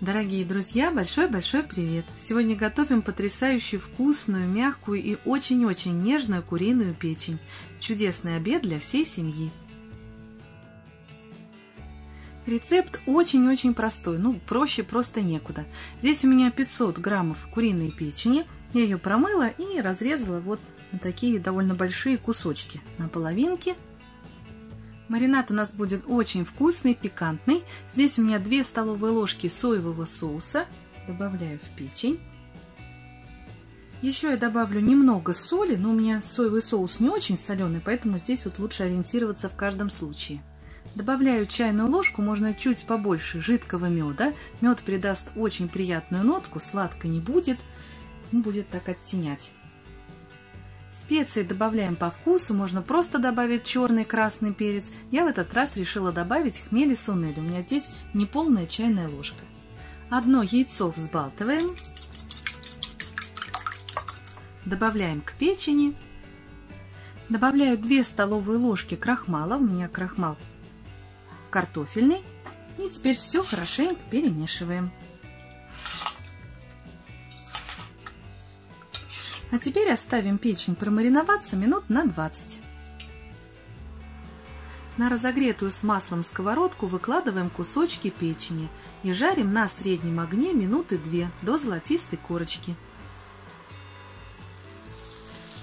Дорогие друзья, большой-большой привет! Сегодня готовим потрясающую вкусную, мягкую и очень-очень нежную куриную печень. Чудесный обед для всей семьи. Рецепт очень-очень простой, ну проще просто некуда. Здесь у меня 500 граммов куриной печени. Я ее промыла и разрезала вот такие довольно большие кусочки на половинке Маринад у нас будет очень вкусный, пикантный. Здесь у меня 2 столовые ложки соевого соуса. Добавляю в печень. Еще я добавлю немного соли, но у меня соевый соус не очень соленый, поэтому здесь вот лучше ориентироваться в каждом случае. Добавляю чайную ложку, можно чуть побольше жидкого меда. Мед придаст очень приятную нотку, сладко не будет, будет так оттенять. Специи добавляем по вкусу, можно просто добавить черный красный перец. Я в этот раз решила добавить хмели сунели, у меня здесь не полная чайная ложка. Одно яйцо взбалтываем, добавляем к печени, добавляю 2 столовые ложки крахмала, у меня крахмал картофельный, и теперь все хорошенько перемешиваем. А теперь оставим печень промариноваться минут на 20. На разогретую с маслом сковородку выкладываем кусочки печени и жарим на среднем огне минуты 2 до золотистой корочки.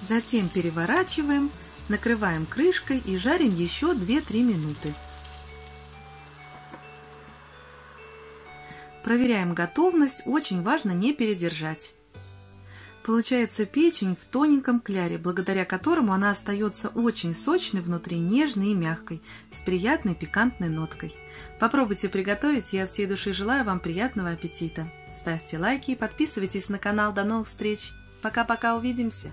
Затем переворачиваем, накрываем крышкой и жарим еще 2-3 минуты. Проверяем готовность, очень важно не передержать. Получается печень в тоненьком кляре, благодаря которому она остается очень сочной внутри, нежной и мягкой, с приятной пикантной ноткой. Попробуйте приготовить, я от всей души желаю вам приятного аппетита. Ставьте лайки и подписывайтесь на канал. До новых встреч. Пока-пока, увидимся.